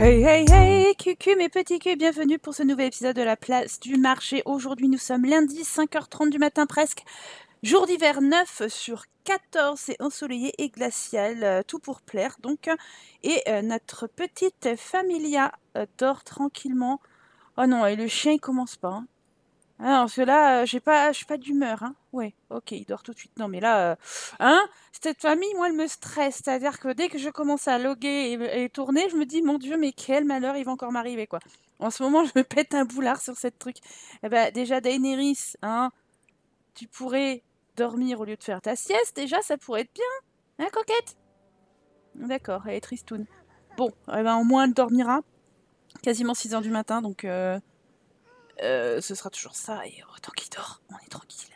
Hey hey hey, cucu mes petits culs, bienvenue pour ce nouvel épisode de la place du marché. Aujourd'hui nous sommes lundi 5h30 du matin presque. Jour d'hiver 9 sur 14, c'est ensoleillé et glacial, euh, tout pour plaire donc. Et euh, notre petite familia euh, dort tranquillement. Oh non, et le chien il commence pas. hein. Ah, parce que là, euh, pas, je suis pas d'humeur. Hein. Ouais, ok, il dort tout de suite. Non, mais là, euh, hein, cette famille, moi, elle me stresse. C'est-à-dire que dès que je commence à loguer et, et tourner, je me dis, mon Dieu, mais quel malheur il va encore m'arriver, quoi. En ce moment, je me pète un boulard sur cette truc. Eh ben, déjà, Daenerys, hein, tu pourrais dormir au lieu de faire ta sieste. Déjà, ça pourrait être bien. Hein, coquette? D'accord, elle est tristoune. Bon, eh ben, au moins, elle dormira. Quasiment 6 heures du matin, donc... euh, euh, ce sera toujours ça, et oh, tant qu'il dort, on est tranquille.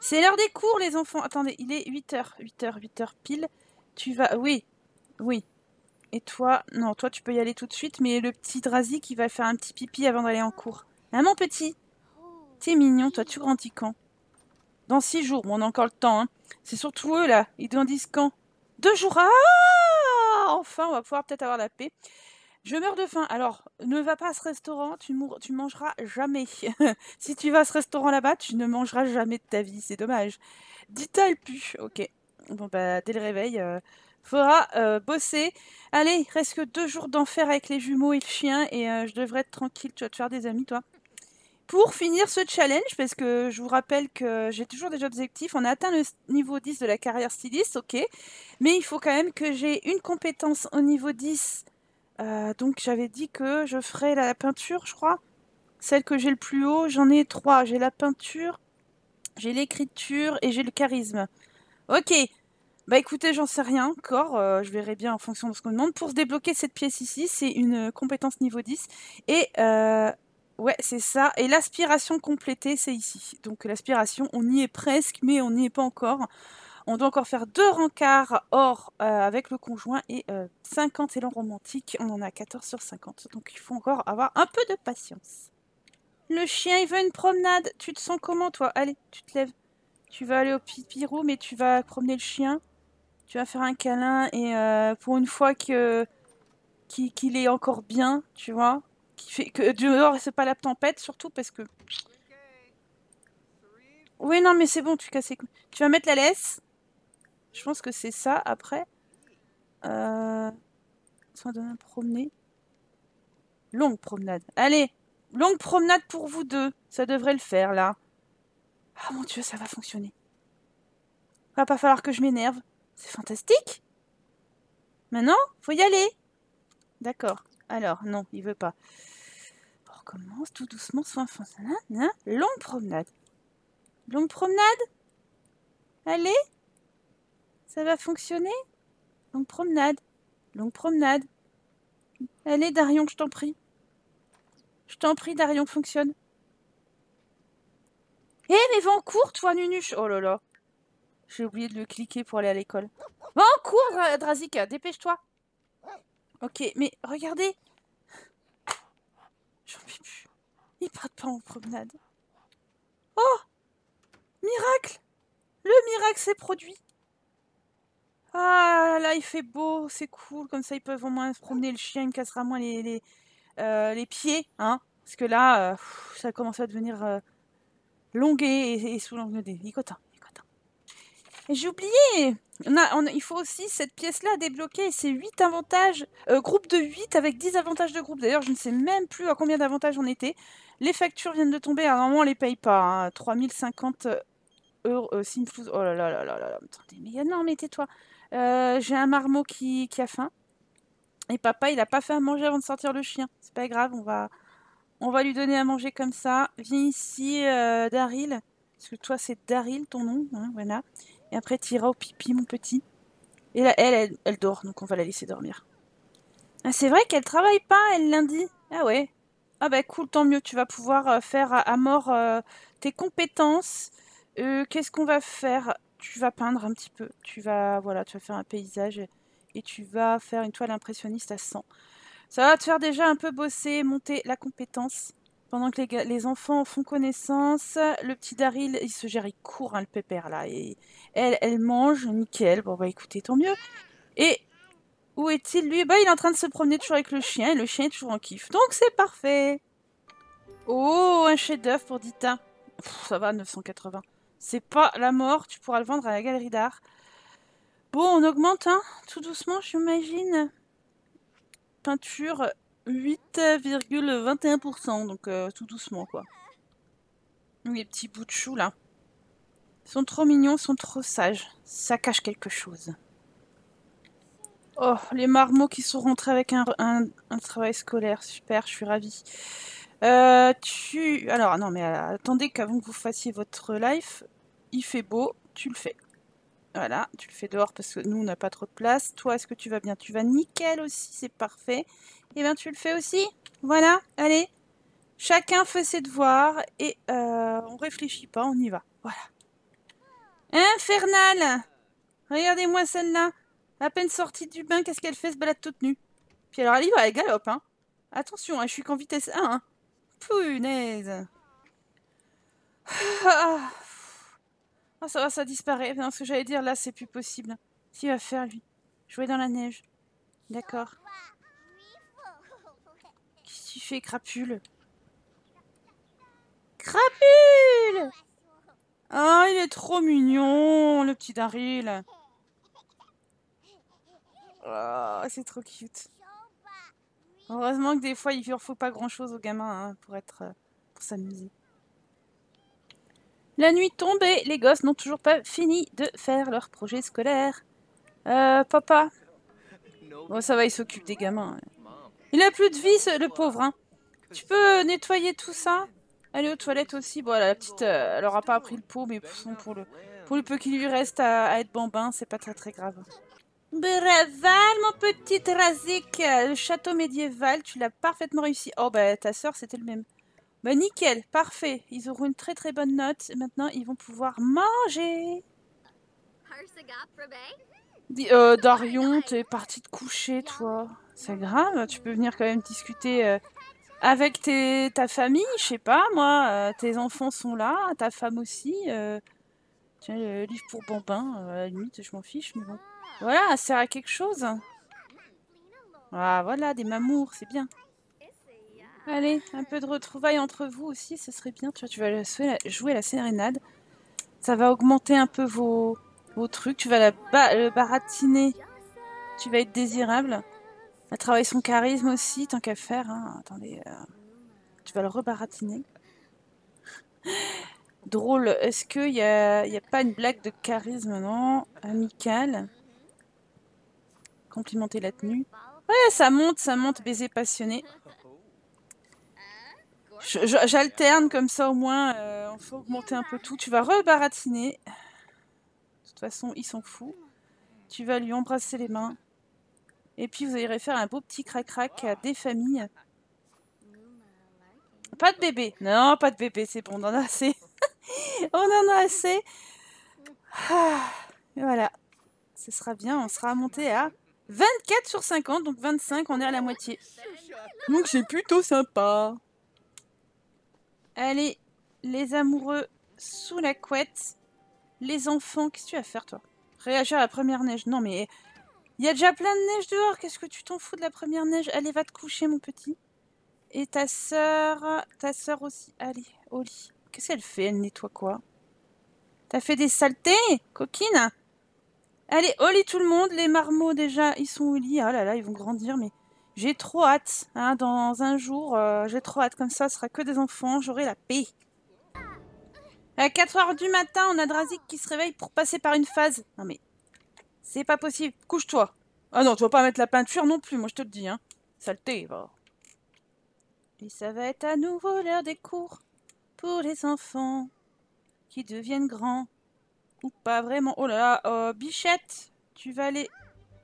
C'est l'heure des cours, les enfants. Attendez, il est 8h, 8h, 8h pile. Tu vas... Oui, oui. Et toi... Non, toi, tu peux y aller tout de suite, mais le petit Drazi qui va faire un petit pipi avant d'aller en cours. Hein, mon petit? T'es mignon, toi, tu grandis quand? Dans 6 jours, bon, on a encore le temps, hein. C'est surtout eux, là. Ils grandissent quand? Deux jours Ah Enfin, on va pouvoir peut-être avoir la paix. Je meurs de faim. Alors, ne va pas à ce restaurant, tu, tu mangeras jamais. si tu vas à ce restaurant là-bas, tu ne mangeras jamais de ta vie. C'est dommage. Dita, elle pue. Ok. Bon, bah, dès le réveil, euh, faudra euh, bosser. Allez, reste que deux jours d'enfer avec les jumeaux et le chien, et euh, je devrais être tranquille. Tu vas te faire des amis, toi. Pour finir ce challenge, parce que je vous rappelle que j'ai toujours des objectifs, on a atteint le niveau 10 de la carrière styliste, ok. Mais il faut quand même que j'ai une compétence au niveau 10 euh, donc j'avais dit que je ferais la peinture, je crois. Celle que j'ai le plus haut, j'en ai trois. J'ai la peinture, j'ai l'écriture et j'ai le charisme. Ok. Bah écoutez, j'en sais rien encore. euh, je verrai bien en fonction de ce qu'on demande. Pour se débloquer cette pièce ici, c'est une compétence niveau 10. Et euh, ouais, c'est ça. Et l'aspiration complétée, c'est ici. Donc l'aspiration, on y est presque, mais on n'y est pas encore. On doit encore faire deux rencarts or euh, avec le conjoint et euh, 50 élans romantiques. On en a 14 sur 50. Donc il faut encore avoir un peu de patience. Le chien, il veut une promenade. Tu te sens comment, toi? Allez, tu te lèves. Tu vas aller au pipi room et tu vas promener le chien. Tu vas faire un câlin et euh, pour une fois que qu'il est encore bien, tu vois, qui fait que dehors c'est pas la tempête surtout parce que oui non mais c'est bon tu casses. Tu vas mettre la laisse. Je pense que c'est ça après. Euh... Soin de me promener. Longue promenade. Allez, longue promenade pour vous deux. Ça devrait le faire là. Ah mon dieu, ça va fonctionner. Va pas falloir que je m'énerve. C'est fantastique. Maintenant, faut y aller. D'accord. Alors, non, il veut pas. On recommence tout doucement, soin. Longue promenade. Longue promenade Allez Ça va fonctionner? Longue promenade. Longue promenade. Allez, Darion, je t'en prie. Je t'en prie, Darion, fonctionne. Eh, mais va en cours, toi, Nunuche Oh là là. J'ai oublié de le cliquer pour aller à l'école. Va en cours, Dra- Drazika, dépêche-toi. Ok, mais regardez. J'en peux plus. Ils partent pas en promenade. Oh Miracle Le miracle s'est produit. Ah, là, il fait beau, c'est cool. Comme ça, ils peuvent au moins se promener. Le chien, il me cassera moins les, les, euh, les pieds. Hein Parce que là, euh, ça commence à devenir euh, longué et, et sous l'angle des... Et j'ai oublié on a, on a- Il faut aussi cette pièce-là à débloquer. C'est 8 avantages. euh, groupe de 8 avec 10 avantages de groupe. D'ailleurs, je ne sais même plus à combien d'avantages on était. Les factures viennent de tomber. Alors, normalement, on les paye pas. Hein. 3050 euros. Euh. Oh là là là là là là. Attendez, mais non, mais tais-toi. Euh, j'ai un marmot qui, a faim. Et papa, il a pas fait à manger avant de sortir le chien. C'est pas grave, on va, on va lui donner à manger comme ça. Viens ici, euh, Daryl. Parce que toi, c'est Daryl, ton nom. hein, voilà. Et après, tu iras au pipi, mon petit. Et là, elle, elle, dort, donc on va la laisser dormir. Ah, c'est vrai qu'elle travaille pas, elle, lundi. Ah ouais. Ah bah cool, tant mieux. Tu vas pouvoir euh, faire à, mort euh, tes compétences. Qu'est-ce qu'on va faire? Tu vas peindre un petit peu. Tu vas, voilà, tu vas faire un paysage et, tu vas faire une toile impressionniste à 100. Ça va te faire déjà un peu bosser, monter la compétence. Pendant que les enfants font connaissance, le petit Daryl, il se gère, il court, hein, le pépère, là. Et elle, elle mange, nickel. Bon, bah écoutez, tant mieux. Et Où est-il lui? Bah il est en train de se promener toujours avec le chien et le chien est toujours en kiff. Donc c'est parfait Oh, un chef-d'œuvre pour Dita. ça va, 980. C'est pas la mort, tu pourras le vendre à la galerie d'art. Bon, on augmente, hein, tout doucement, j'imagine. Peinture 8,21%, donc euh, tout doucement, quoi. Les petits bouts de chou, là. Ils sont trop mignons, ils sont trop sages. Ça cache quelque chose. Oh, les marmots qui sont rentrés avec un, travail scolaire. Super, je suis ravie. Euh, tu... Alors, non, mais euh, attendez qu'avant que vous fassiez votre live, il fait beau, tu le fais. Voilà, tu le fais dehors parce que nous, on n'a pas trop de place. Toi, est-ce que tu vas bien? Tu vas nickel aussi, c'est parfait. Et eh bien, tu le fais aussi. Voilà, allez. Chacun fait ses devoirs et euh, on réfléchit pas, on y va. Voilà. Infernal Regardez-moi celle-là. À peine sortie du bain, qu'est-ce qu'elle fait, se balade toute nue? Puis alors, elle y va, elle galope, hein. Attention, hein, je suis qu'en vitesse 1, hein. Punaise. Ah. Oh, ça va, ça disparaît. Ce que j'allais dire, là, c'est plus possible. Qu'est-ce va faire, lui? Jouer dans la neige. D'accord. Qu'est-ce que tu crapule? Crapule Oh, il est trop mignon, le petit Daryl. Oh, c'est trop cute. Heureusement que des fois, il ne faut pas grand-chose aux gamins hein, pour être euh, pour s'amuser. La nuit tombée, les gosses n'ont toujours pas fini de faire leur projet scolaire. Euh, papa Bon, ça va, il s'occupe des gamins. Il a plus de vie, le pauvre. Hein. Tu peux nettoyer tout ça? Aller aux toilettes aussi. Bon, la petite, euh, elle aura pas appris le pot, mais pour le, pour le peu qu'il lui reste à, être bambin, c'est pas très très grave. Braval, mon petit Razik Le château médiéval, tu l'as parfaitement réussi. Oh, bah, ta soeur, c'était le même. Bah nickel, parfait. Ils auront une très très bonne note. maintenant, ils vont pouvoir manger. Euh, Darion, t'es parti te coucher, toi. C'est grave, tu peux venir quand même discuter euh, avec tes, ta famille, je sais pas, moi. Euh, tes enfants sont là, ta femme aussi. Euh. tiens, le livre pour bambin, à la limite, je m'en fiche, mais bon. Voilà, ça sert à quelque chose. Ah, voilà, des mamours, c'est bien. Allez, un peu de retrouvailles entre vous aussi, ce serait bien. Tu, vois, tu vas jouer la sérénade. Ça va augmenter un peu vos, trucs. Tu vas la le baratiner. Tu vas être désirable. Elle travailler son charisme aussi, tant qu'à faire. Hein. Attendez, euh, tu vas le rebaratiner. Drôle, est-ce qu'il n'y a, y a pas une blague de charisme, non? Amical. Complimenter la tenue. Ouais, ça monte, ça monte, baiser passionné. J'alterne comme ça au moins, euh, on faut augmenter un peu tout. Tu vas rebaratiner. De toute façon, il s'en fout. Tu vas lui embrasser les mains. Et puis vous irez faire un beau petit crac-crac à des familles. Pas de bébé. Non, pas de bébé, c'est bon, on en a assez. on en a assez. Ah, voilà. Ce sera bien, on sera monté à 24 sur 50, donc 25, on est à la moitié. Donc c'est plutôt sympa. Allez, les amoureux sous la couette. Les enfants, qu'est-ce que tu vas faire toi? Réagir à la première neige. Non mais, il y a déjà plein de neige dehors. Qu'est-ce que tu t'en fous de la première neige? Allez, va te coucher mon petit. Et ta sœur, ta sœur aussi. Allez, au lit. Qu'est-ce qu'elle fait? Elle nettoie quoi? T'as fait des saletés, coquine? Allez, au lit tout le monde. Les marmots déjà, ils sont au lit. Oh là là, ils vont grandir, mais j'ai trop hâte. Hein, dans un jour, euh, j'ai trop hâte. Comme ça, ce sera que des enfants. J'aurai la paix. À 4h du matin, on a Drazik qui se réveille pour passer par une phase. Non mais, c'est pas possible. Couche-toi. Ah non, tu vas pas mettre la peinture non plus, moi je te le dis. Hein. Saleté, va. Et ça va être à nouveau l'heure des cours pour les enfants qui deviennent grands. Ou pas vraiment. Oh là là, oh, Bichette, tu vas aller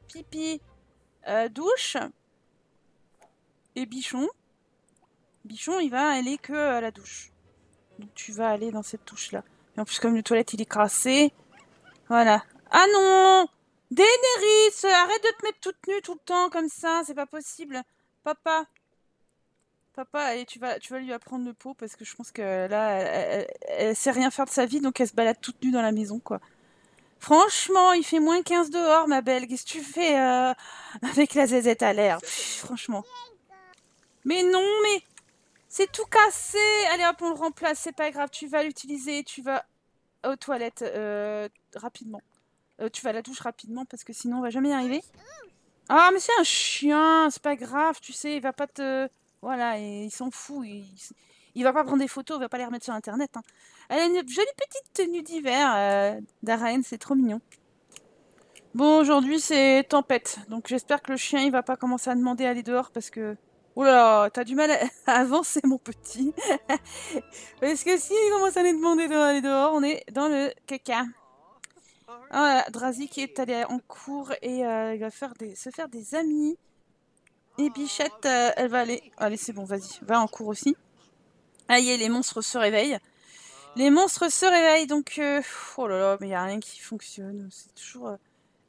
pipi, euh, douche. Et Bichon, Bichon, il va aller que à la douche. Donc tu vas aller dans cette douche-là. Et en plus, comme le toilette, il est crassé. Voilà. Ah non Daenerys, arrête de te mettre toute nue tout le temps comme ça, c'est pas possible. Papa. Papa, allez, tu vas, tu vas lui apprendre le pot parce que je pense que là, elle, sait rien faire de sa vie, donc elle se balade toute nue dans la maison, quoi. Franchement, il fait moins 15 dehors, ma belle. Qu'est-ce que tu fais euh, avec la zézette à l'air? Franchement. Mais non, mais c'est tout cassé. Allez hop, on le remplace. C'est pas grave. Tu vas l'utiliser. Tu vas aux toilettes euh, rapidement. Euh, tu vas à la douche rapidement parce que sinon on va jamais y arriver. Ah, mais c'est un chien. C'est pas grave. Tu sais, il va pas te. Voilà, et il s'en fout. Il... va pas prendre des photos. Il va pas les remettre sur internet. Hein. Elle a une jolie petite tenue d'hiver euh, d'arène, c'est trop mignon. Bon, aujourd'hui c'est tempête, donc j'espère que le chien il va pas commencer à demander à aller dehors parce que... Oula, t'as du mal à avancer mon petit. parce que s'il commence à aller demander d'aller dehors, on est dans le caca. Ah, Drazi qui est allé en cours et euh, il va se faire des amis. Et Bichette, euh, elle va aller... Allez, c'est bon, vas-y, va en cours aussi. Aïe, les monstres se réveillent. Les monstres se réveillent, donc... Euh, oh là là, mais il n'y a rien qui fonctionne. C'est toujours euh,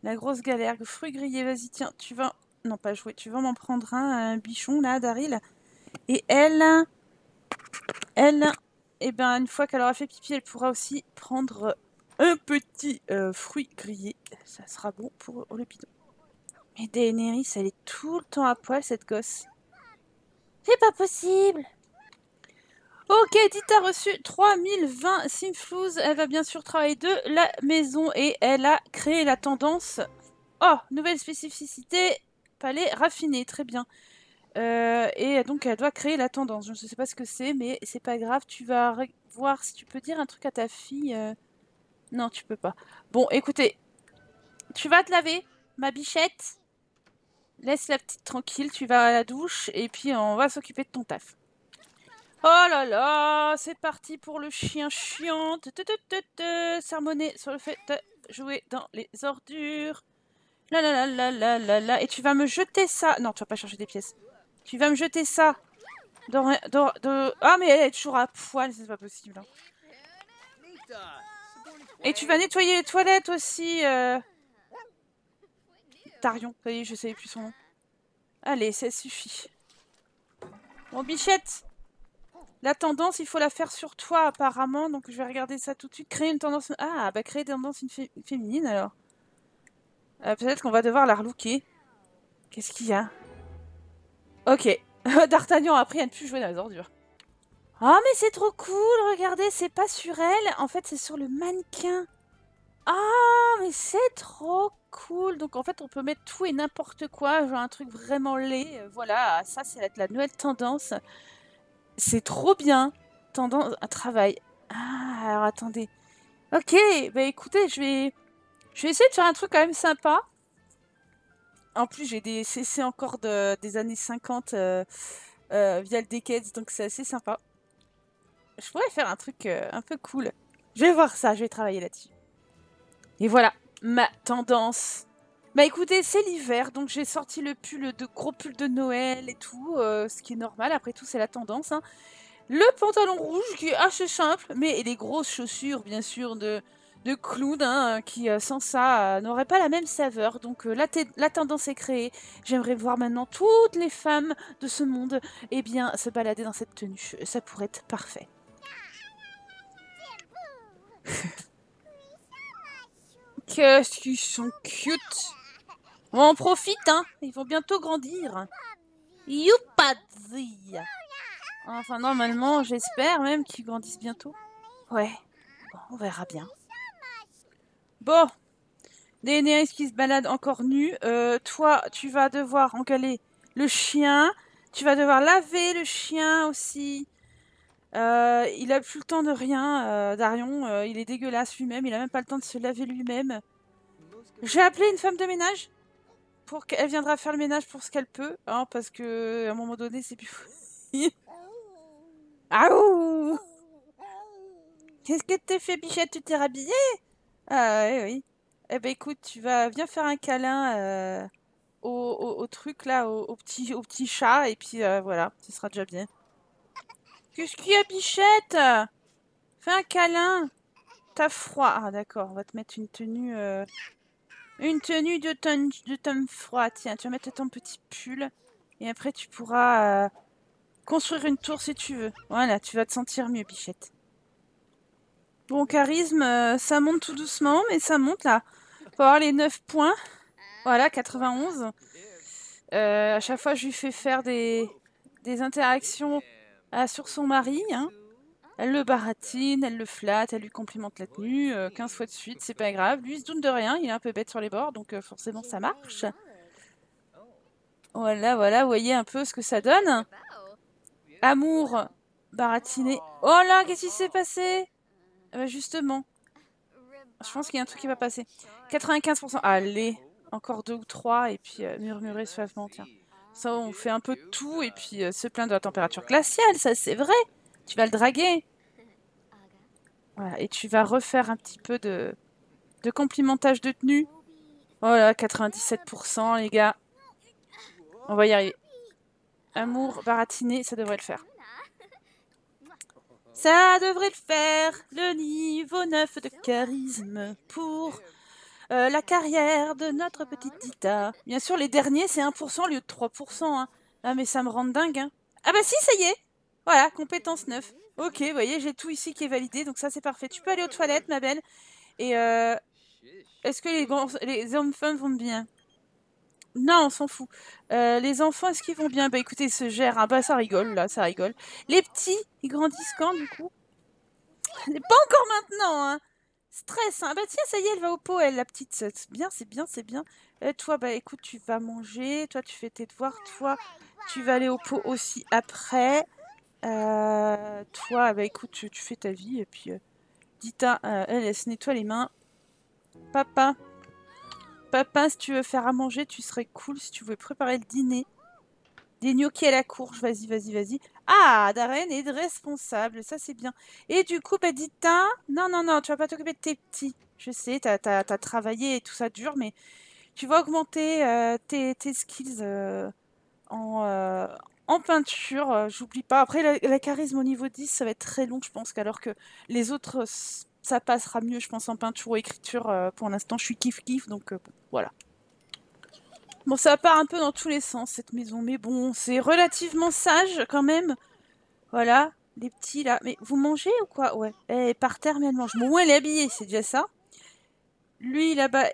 la grosse galère. Fruit grillé, vas-y, tiens, tu vas... Non, pas jouer, tu vas m'en prendre un, bichon, là, Daryl. Et elle... Elle... Eh ben, une fois qu'elle aura fait pipi, elle pourra aussi prendre un petit euh, fruit grillé. Ça sera bon pour le bidon. Mais Daenerys, elle est tout le temps à poil, cette gosse. C'est pas possible Ok, Dita a reçu 3020 Simflouz. Elle va bien sûr travailler de la maison et elle a créé la tendance. Oh, nouvelle spécificité, palais raffiné, très bien. Euh, et donc elle doit créer la tendance. Je ne sais pas ce que c'est, mais c'est pas grave. Tu vas voir si tu peux dire un truc à ta fille. Euh. Non, tu peux pas. Bon, écoutez, tu vas te laver, ma bichette. Laisse la petite tranquille, tu vas à la douche et puis on va s'occuper de ton taf. Oh là là, c'est parti pour le chien chiant. Sermonner sur le fait de jouer dans les ordures. La Et tu vas me jeter ça. Non, tu vas pas chercher des pièces. Tu vas me jeter ça. Dans, Ah, mais elle est toujours à poil, c'est pas possible. Hein. Et tu vas nettoyer les toilettes aussi. Euh... Tarion, ça y est, je sais plus son nom. Allez, ça suffit. Bon, bichette la tendance, il faut la faire sur toi apparemment, donc je vais regarder ça tout de suite. Créer une tendance... Ah, bah créer une tendance féminine alors. Euh, peut-être qu'on va devoir la relooker. Qu'est-ce qu'il y a? Ok. D'Artagnan a appris à ne plus jouer dans les ordures. Oh mais c'est trop cool, regardez, c'est pas sur elle, en fait c'est sur le mannequin. Ah mais c'est trop cool, donc en fait on peut mettre tout et n'importe quoi, genre un truc vraiment laid, voilà, ça c'est la, nouvelle tendance. C'est trop bien. Tendance à travail. Ah, alors attendez. Ok, bah écoutez, je vais, je vais essayer de faire un truc quand même sympa. En plus, j'ai des CC encore de, des années 50 euh, euh, via le Decades, donc c'est assez sympa. Je pourrais faire un truc euh, un peu cool. Je vais voir ça, je vais travailler là-dessus. Et voilà, ma tendance. Bah écoutez, c'est l'hiver, donc j'ai sorti le pull de gros pull de Noël et tout, ce qui est normal, après tout c'est la tendance. Hein. Le pantalon rouge qui est assez simple, mais les grosses chaussures bien sûr de, de clown, hein, qui euh, sans ça euh, n'auraient pas la même saveur. Donc la, la, tendance est créée. J'aimerais voir maintenant toutes les femmes de ce monde eh bien, se balader dans cette tenue. Ça pourrait être parfait. Qu'est-ce qu'ils sont cute on en profite, hein. Ils vont bientôt grandir. Youpazi Enfin, normalement, j'espère même qu'ils grandissent bientôt. Ouais. on verra bien. Bon. Daenerys qui se balade encore nu. Euh, toi, tu vas devoir encaler le chien. Tu vas devoir laver le chien aussi. Euh, il a plus le temps de rien, euh, Darion. il est dégueulasse lui-même. Il a même pas le temps de se laver lui-même. J'ai appelé une femme de ménage pour qu'elle viendra faire le ménage pour ce qu'elle peut, hein, parce que à un moment donné, c'est plus Ah Qu'est-ce que t'es fait, bichette? Tu t'es rhabillée? Ah oui, oui. Eh ben écoute, tu vas viens faire un câlin euh, au, truc là, au, petit, au petit chat, et puis euh, voilà, ce sera déjà bien. Qu'est-ce qu'il y a, bichette? Fais un câlin. T'as froid. Ah d'accord, on va te mettre une tenue... Euh, une tenue de tonne de tome froid. Tiens, tu vas mettre ton petit pull. Et après, tu pourras construire une tour si tu veux. Voilà, tu vas te sentir mieux, Bichette. Bon, charisme, euh, ça monte tout doucement, mais ça monte là. Faut avoir les 9 points. Voilà, 91. Euh, à chaque fois, je lui fais faire des, interactions euh, sur son mari. Hein. Elle le baratine, elle le flatte, elle lui complimente la tenue. 15 fois de suite, c'est pas grave. Lui, il se doute de rien, il est un peu bête sur les bords, donc forcément, ça marche. Voilà, voilà, voyez un peu ce que ça donne. Amour, baratiné. Oh là, qu'est-ce qui s'est passé? Justement. Je pense qu'il y a un truc qui va passer. 95%. Allez, encore deux ou trois, et puis euh, murmurer suavement, tiens. Ça, on fait un peu de tout, et puis euh, se plaindre de la température glaciale, ça c'est vrai. Tu vas le draguer. Voilà, et tu vas refaire un petit peu de, de complimentage de tenue. Voilà, 97%, les gars. On va y arriver. Amour baratiné, ça devrait le faire. Ça devrait le faire, le niveau 9 de charisme pour euh, la carrière de notre petite Dita. Bien sûr, les derniers, c'est 1% au lieu de 3%. Hein. Ah, mais ça me rend dingue. Hein. Ah bah si, ça y est Voilà, compétence 9. Ok, voyez, j'ai tout ici qui est validé, donc ça c'est parfait. Tu peux aller aux toilettes, ma belle. Et euh, est-ce que les, les hommes-femmes vont bien? Non, on s'en fout. Euh, les enfants, est-ce qu'ils vont bien? Bah écoutez, ils se gèrent. Ah bah ça rigole, là, ça rigole. Les petits, ils grandissent quand, du coup? Pas encore maintenant, hein Stress, hein Bah tiens, ça y est, elle va au pot, elle, la petite. C'est bien, c'est bien, c'est bien. Euh, toi, bah écoute, tu vas manger. Toi, tu fais tes devoirs. Toi, tu vas aller au pot aussi après. Euh, toi, bah écoute, tu, fais ta vie. Et puis, Dita, elle, elle se nettoie les mains. Papa, Papa, si tu veux faire à manger, tu serais cool si tu veux préparer le dîner. Des gnocchis à la courge, vas-y, vas-y, vas-y. Ah, Darren est responsable, ça c'est bien. Et du coup, bah Dita, non, non, non, tu vas pas t'occuper de tes petits. Je sais, t'as as, travaillé et tout ça dur, mais tu vas augmenter euh, tes, skills euh, en, euh, en peinture, j'oublie pas. Après, la, la, charisme au niveau 10, ça va être très long, je pense, alors que les autres ça passera mieux, je pense, en peinture ou écriture. Euh, pour l'instant, je suis kiff-kiff, donc euh, voilà. Bon, ça part un peu dans tous les sens, cette maison. Mais bon, c'est relativement sage, quand même. Voilà, les petits, là. Mais vous mangez ou quoi? Ouais. Elle est par terre, mais elle mange. Bon, elle est habillée, c'est déjà ça. Lui, là-bas...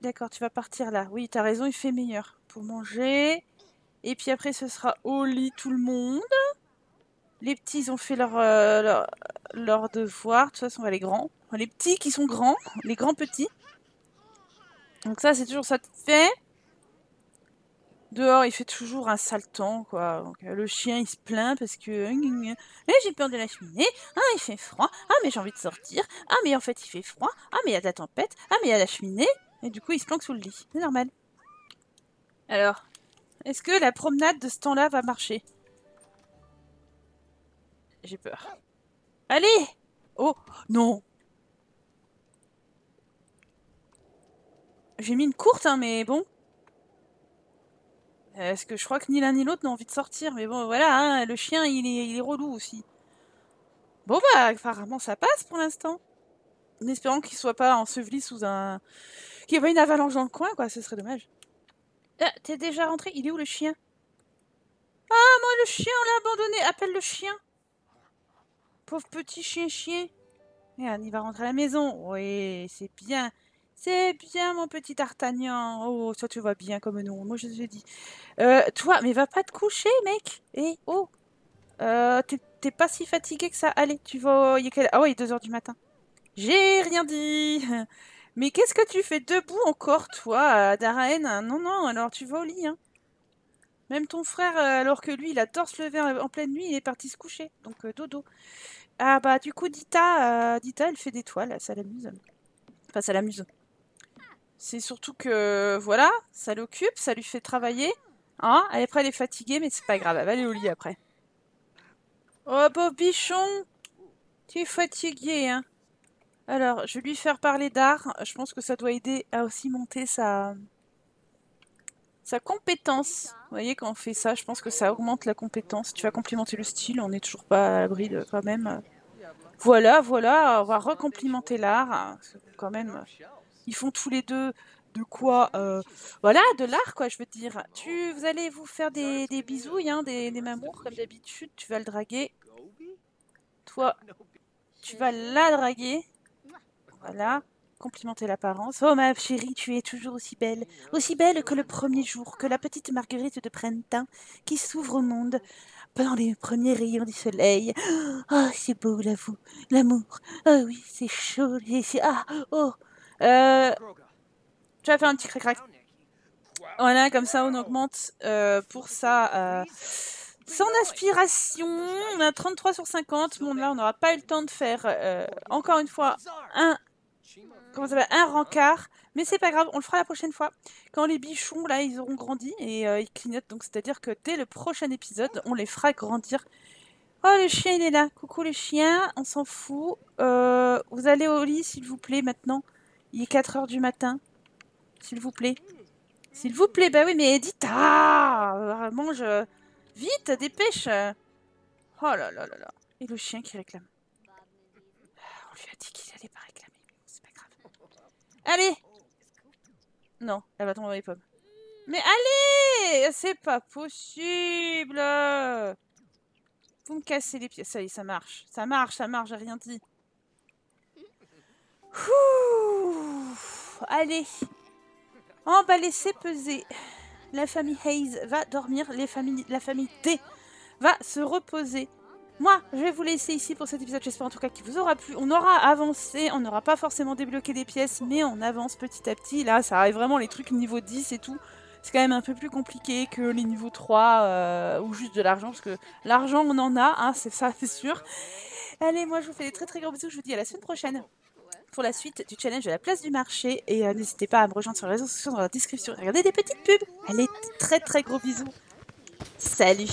D'accord, tu vas partir là. Oui, t'as raison, il fait meilleur. Pour manger. Et puis après, ce sera au lit tout le monde. Les petits, ils ont fait leur, euh, leur, leur, devoir. De toute façon, les grands. les petits qui sont grands. Les grands petits. Donc ça, c'est toujours ça de fait. Dehors, il fait toujours un sale temps, quoi. Donc, euh, le chien, il se plaint parce que... Eh, j'ai peur de la cheminée. Ah, il fait froid. Ah, mais j'ai envie de sortir. Ah, mais en fait, il fait froid. Ah, mais il y a de la tempête. Ah, mais il y a la cheminée. Et du coup, il se planque sous le lit. C'est normal. Alors, est-ce que la promenade de ce temps-là va marcher? J'ai peur. Allez Oh Non J'ai mis une courte, hein, mais bon. Est-ce que je crois que ni l'un ni l'autre n'ont envie de sortir? Mais bon, voilà, hein, le chien, il est, il relou aussi. Bon, bah, apparemment, ça passe pour l'instant. En espérant qu'il soit pas enseveli sous un... Qu'il n'y ait pas une avalanche dans le coin, quoi, ce serait dommage. Ah, t'es déjà rentré? Il est où, le chien? Ah, moi, le chien, on l'a abandonné Appelle le chien Pauvre petit chien-chien. Regarde, il va rentrer à la maison. Oui, c'est bien. C'est bien, mon petit D'Artagnan. Oh, toi, tu vas bien comme nous. Moi, je te dis. Euh, toi, mais va pas te coucher, mec. Eh, oh. Euh, T'es pas si fatigué que ça. Allez, tu vas... Il est quelle... Ah oui, 2h du matin. J'ai rien dit. Mais qu'est-ce que tu fais debout encore, toi, Darren Non, non, alors tu vas au lit, hein. Même ton frère, euh, alors que lui, il adore se lever en pleine nuit, il est parti se coucher. Donc, euh, dodo. Ah bah du coup Dita, euh, Dita elle fait des toiles, ça l'amuse. Enfin ça l'amuse. C'est surtout que voilà, ça l'occupe, ça lui fait travailler. Hein après elle est fatiguée mais c'est pas grave, elle va aller au lit après. Oh beau bichon Tu es fatigué hein Alors je vais lui faire parler d'art, je pense que ça doit aider à aussi monter sa sa compétence. Vous voyez, quand on fait ça, je pense que ça augmente la compétence. Tu vas complimenter le style, on n'est toujours pas à l'abri de quand même. Voilà, voilà, on va recomplimenter l'art. Quand même, ils font tous les deux de quoi euh, Voilà, de l'art, quoi, je veux dire. Tu, vous allez vous faire des, des bisouilles, hein, des, des mamours, comme d'habitude. Tu vas le draguer. Toi, tu vas la draguer. Voilà. Complimenter l'apparence. Oh ma chérie, tu es toujours aussi belle. Aussi belle que le premier jour, que la petite marguerite de printemps qui s'ouvre au monde pendant les premiers rayons du soleil. Oh, c'est beau l'amour. L'amour. Oh oui, c'est chaud. C'est... Ah, oh. Euh, tu vas faire un petit crac-crac. Voilà, comme ça on augmente euh, pour ça. Euh, son aspiration, on a 33 sur 50. Bon, là, on n'aura pas eu le temps de faire, euh, encore une fois, un, comment ça un rencard. Mais c'est pas grave, on le fera la prochaine fois. Quand les bichons, là, ils auront grandi et ils clignotent. Donc, c'est-à-dire que dès le prochain épisode, on les fera grandir. Oh, le chien, il est là. Coucou les chiens, on s'en fout. vous allez au lit, s'il vous plaît, maintenant. Il est 4 heures du matin. S'il vous plaît. S'il vous plaît, bah oui, mais Edith, ah, mange vite, dépêche. Oh là là là là. Et le chien qui réclame. On lui a dit qu'il allait pas réclamer, c'est pas grave. Allez Non, elle va tomber dans les pommes. Mais allez C'est pas possible Vous me cassez les pieds. Ça y est, ça marche. Ça marche, ça marche, j'ai rien dit. Ouh. Allez on va laisser peser. La famille Hayes va dormir, les familles, la famille T va se reposer. Moi, je vais vous laisser ici pour cet épisode. J'espère en tout cas qu'il vous aura plu. On aura avancé, on n'aura pas forcément débloqué des pièces, mais on avance petit à petit. Là, ça arrive vraiment les trucs niveau 10 et tout. C'est quand même un peu plus compliqué que les niveaux 3 euh, ou juste de l'argent, parce que l'argent, on en a, hein, c'est ça, c'est sûr. Allez, moi, je vous fais des très très gros bisous. Je vous dis à la semaine prochaine pour la suite du challenge de la place du marché. Et euh, n'hésitez pas à me rejoindre sur les réseaux sociaux dans la description. Regardez des petites pubs. Allez, très très gros bisous. Salut